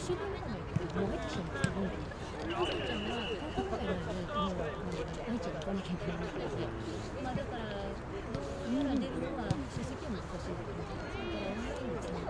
緒なもう入ってしまですけど、ちゃんは高校生なので、もう毎日学校に研究になって、まあ、だから、家から出るのは出席も難しいで。だから、オンですね。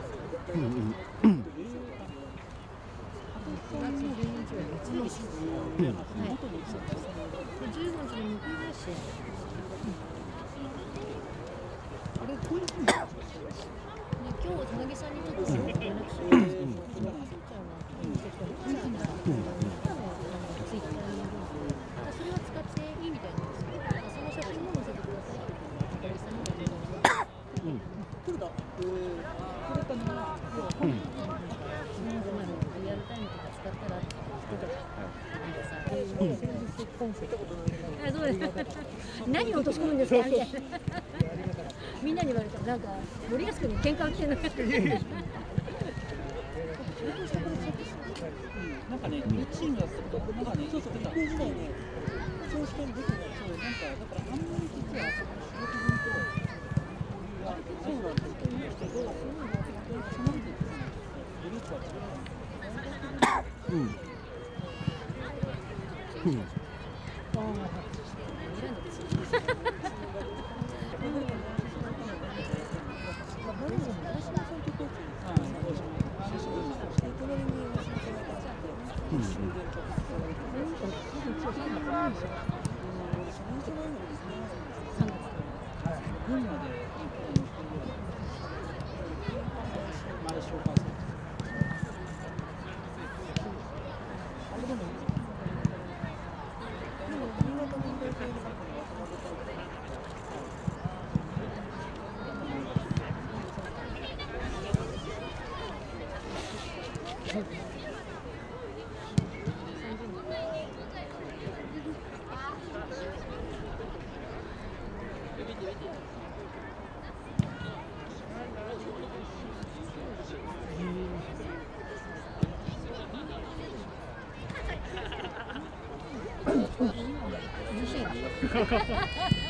何を落とし込むん。ですかみな。ん。なに言われた、なん。か、森保君に喧嘩を着てるの。なん。かね、一チームだったこと、なん。かね、そうそう、高校時代ね、総試験できない、そう、なん。か、だから、あん。まり実は。うんうん Mm-hmm. Ha ha ha!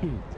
Hmm.